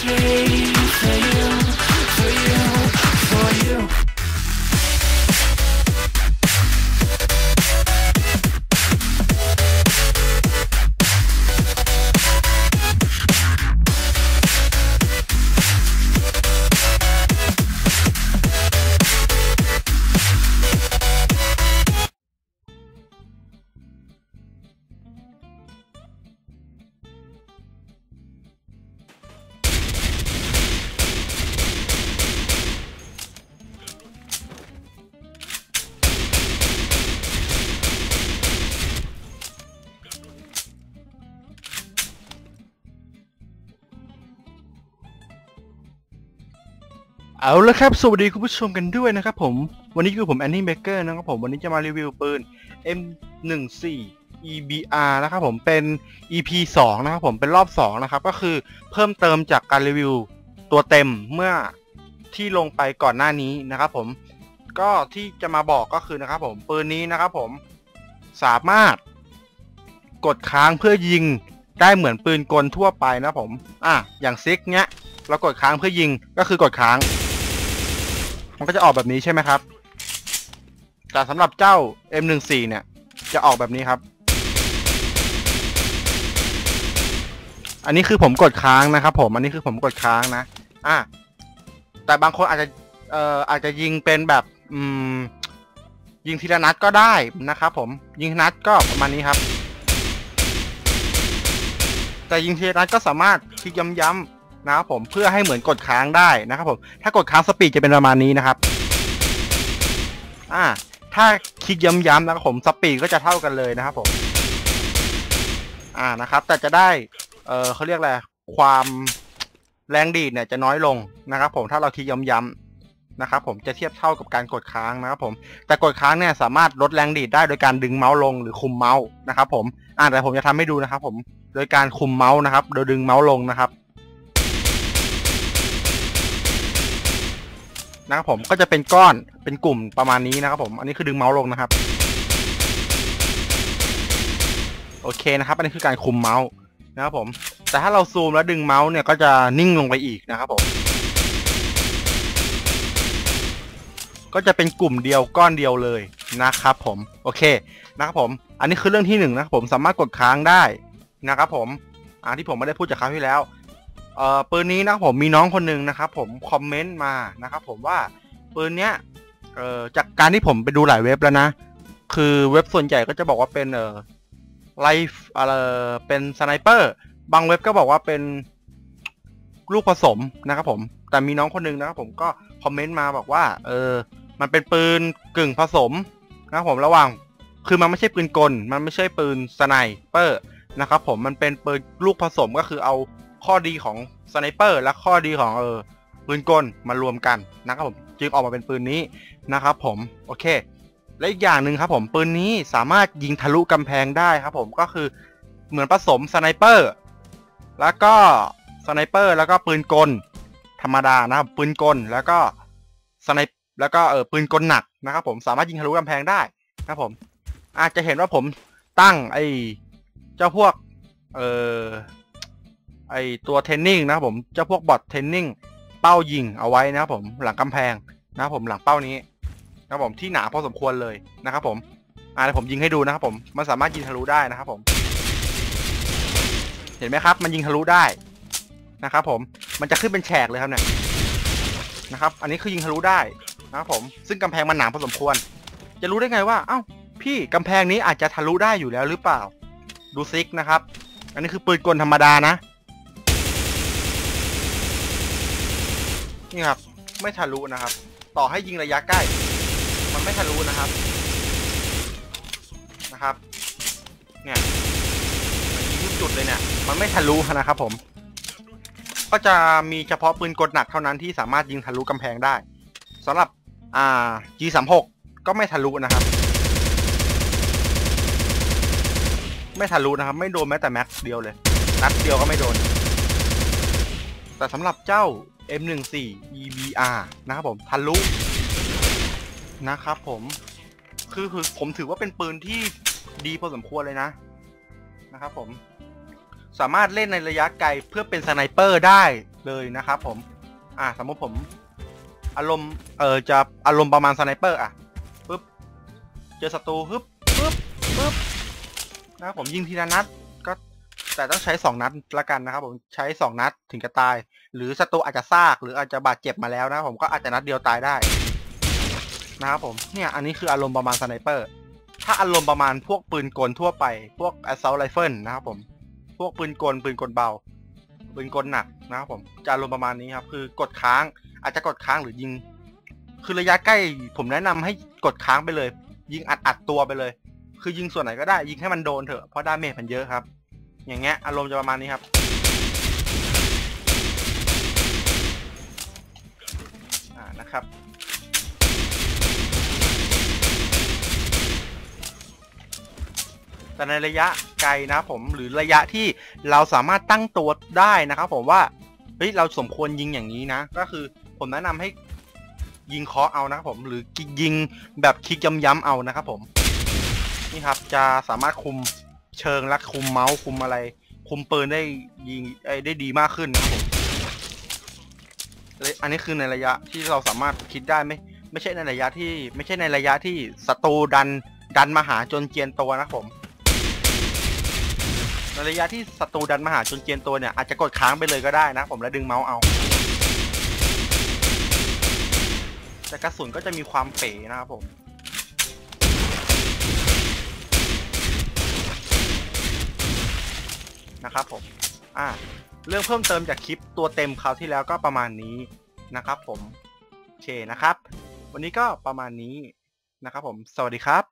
me. เอาละครับ สวัสดีคุณผู้ชมกันด้วยนะครับผม วันนี้คือผมแอนนี่เบเกอร์นะครับผม วันนี้จะมารีวิวปืน M14 EBR นะครับผม เป็น EP 2 นะครับผม เป็นรอบ 2 นะครับ ก็คือเพิ่มเติมจากการรีวิวตัวเต็มเมื่อที่ลงไปก่อนหน้านี้นะครับผม ก็ที่จะมาบอกก็คือนะครับผม ปืนนี้นะครับผม สามารถกดค้างเพื่อยิงได้เหมือนปืนกลทั่วไปนะผม อะ อย่างซิกเนี้ย เรากดค้างเพื่อยิง ก็คือกดค้าง มันก็จะออกแบบนี้ใช่ไหมครับ แต่สำหรับเจ้า M14 เนี่ย จะออกแบบนี้ครับ อันนี้คือผมกดค้างนะครับผม อันนี้คือผมกดค้างนะ อะ แต่บางคนอาจจะ เอ่อ อาจจะยิงเป็นแบบ อืม ยิงทีละนัดก็ได้นะครับผม ยิงนัดก็ประมาณนี้ครับ แต่ยิงทีละนัดก็สามารถคลิกย้ำๆ นะครับผมเพื่อให้เหมือนกดค้างได้นะครับผมถ้ากดค้าง speed จะเป็นประมาณนี้นะครับอ่าถ้าคลิกย้ำๆนะครับผม speed ก็จะเท่ากันเลยนะครับผมอ่านะครับ แต่จะได้เออเขาเรียกอะไรความแรงดีดเนี่ยจะน้อยลงนะครับ ผมถ้าเราคลิกย้ำๆนะครับผมจะเทียบเท่ากับการกดค้างนะครับผมแต่กดค้างเนี่ยสามารถลดแรงดีดได้โดยการดึงเมาส์ลงหรือคุมเมาส์นะครับผมอ่าแต่ผมจะทำให้ดูนะครับผมโดยการคุมเมาส์นะครับ โดยดึงเมาส์ลงนะครับ นะครับผมก็จะเป็นก้อนเป็นกลุ่มประมาณนี้นะครับผมอันนี้คือดึงเมาส์ลงนะครับ โอเคนะครับ อันนี้คือการคุมเมาส์นะครับผม แต่ถ้าเราซูมแล้วดึงเมาส์เนี่ยก็จะนิ่งลงไปอีกนะครับผม ก็จะเป็นกลุ่มเดียวก้อนเดียวเลยนะครับผมโอเคนะครับผม อันนี้คือเรื่องที่หนึ่งนะครับผมสามารถกดค้างได้นะครับผมอ่าที่ผมไม่ได้พูดจากคราวที่แล้ว เอ่อปืนนี้นะผมมีน้องคนหนึ่งนะครับ ผม comment มานะครับผมว่าปืนเนี้ยเอ่อจากการที่ผมไปดูหลายเว็บแล้วนะ คือเว็บส่วนใหญ่ก็จะบอกว่าเป็นเอ่อ rifle เอ่อเป็น sniper บางเว็บก็บอกว่าเป็นลูกผสมนะครับผม แต่มีน้องคนหนึ่งนะครับผมก็comment มาบอกว่า เออ มันเป็นปืนกึ่งผสมนะครับผมระหว่างคือมันไม่ใช่ปืนกล มันไม่ใช่ปืน sniper นะครับผมมันเป็นปืนลูกผสมก็คือเอา ข้อดีของ sniper และข้อดีของเออปืนกลมารวมกันนะครับผมจึงออกมาเป็นปืนนี้นะครับผมโอเค และอีกอย่างหนึ่งครับผมปืนนี้สามารถยิงทะลุกำแพงได้ครับผมก็คือเหมือนผสม sniper แล้วก็ sniper แล้วก็ปืนกลธรรมดานะครับปืนกลแล้วก็สไนแล้วก็เออปืนกลหนักนะครับผมสามารถยิงทะลุกำแพงได้นะครับผม อาจจะเห็นว่าผมตั้งไอเจ้าพวกเออ ไอตัว training นะครับผมเจ้าพวก bot training เป้ายิงเอาไว้นะครับผมหลังกำแพงนะครับผมหลังเป้านี้นะครับผมที่หนาพอสมควรเลยนะครับผมอ่าเดี๋ยวผมยิงให้ดูนะครับผมมันสามารถยิงทะลุได้นะครับผม เห็นไหมครับ มันยิงทะลุได้นะครับผมมันจะขึ้นเป็นแฉกเลยครับเนี่ยนะครับ อันนี้คือยิงทะลุได้นะครับผมซึ่งกำแพงมันหนาพอสมควร จะรู้ได้ไงว่า เอ้า พี่กำแพงนี้อาจจะทะลุได้อยู่แล้วหรือเปล่า ดูซิกนะครับ อันนี้คือปืนกลธรรมดานะ นี่ครับ ไม่ทะลุนะครับ ต่อให้ยิงระยะใกล้ มันไม่ทะลุนะครับ นะครับ เนี่ยมันยิงทุกจุดเลยเนี่ย มันไม่ทะลุนะครับ ผม ก็จะมีเฉพาะปืนกลหนักเท่านั้นที่สามารถยิงทะลุกำแพงได้สำหรับอ่า G36 ก็ไม่ทะลุนะครับ ไม่ทะลุนะครับ ไม่โดนแม้แต่แม็กเดียวเลยนัดเดียวก็ไม่โดน แต่สำหรับเจ้า M14 EBR นะครับผมทะลุนะครับผมคือคือผมถือว่าเป็นปืนที่ดีพอสมควรเลยนะนะครับผมสามารถเล่นในระยะไกลเพื่อเป็นสไนเปอร์ได้เลยนะครับผม อ่าสมมติผมอารมณ์เออจะอารมณ์ประมาณสไนเปอร์อะปึ๊บเจอศัตรูปึ๊บปึ๊บปึ๊บนะครับผมยิงทีละนัด แต่ต้องใช้สองนัดละกันนะครับ ผมใช้สองนัดถึงจะตาย หรือศัตรูอาจจะซากหรืออาจจะบาดเจ็บมาแล้วนะครับผมก็อาจจะนัดเดียวตายได้นะครับผมเนี่ยอันนี้คืออารมณ์ประมาณสไนเปอร์ถ้าอารมณ์ประมาณพวกปืนกลทั่วไป พวก assault rifle นะครับผมพวกปืนกลปืนกลเบา ปืนกลหนักนะครับผมจะอารมณ์ประมาณนี้ครับ คือกดค้างอาจจะกดค้างหรือยิง คือระยะใกล้ ผมแนะนำให้กดค้างไปเลย ยิงอัดอัดตัวไปเลย คือยิงส่วนไหนก็ได้ยิงให้มันโดนเถอะเพราะ damage มันเยอะครับ อย่างเงี้ยอารมณ์จะประมาณนี้ครับอ่านะครับแต่ในระยะไกลนะผมหรือระยะที่เราสามารถตั้งตัวได้นะครับผมว่าเฮ้ยเราสมควรยิงอย่างนี้นะ ก็คือผมแนะนำให้ยิงเคาะเอานะครับผมหรือยิงแบบคลิกย้ำๆเอานะครับผมนี่ครับจะสามารถคุม เชิงและคุมเมาส์คุมอะไร คุมปืนได้ยิงเอ้ได้ดีมากขึ้นนะครับผมอันนี้คือในระยะที่เราสามารถคิดได้ไม่ไม่ใช่ในระยะที่ ไม่ใช่ในระยะที่ศัตรูดันดันมาหาจนเจียนตัวนะผมในระยะที่ศัตรูดันมาหาจนเจียนตัวเนี่ยอาจจะกดค้างไปเลยก็ได้นะผมแล้วดึงเมาส์เอา แต่กระสุนก็จะมีความเป๋นะครับผม นะครับผมอ่าเรื่องเพิ่มเติมจากคลิปตัวเต็มคราวที่แล้วก็ประมาณนี้นะครับ ผมโอเคนะครับ วันนี้ก็ประมาณนี้นะครับ ผม สวัสดีครับ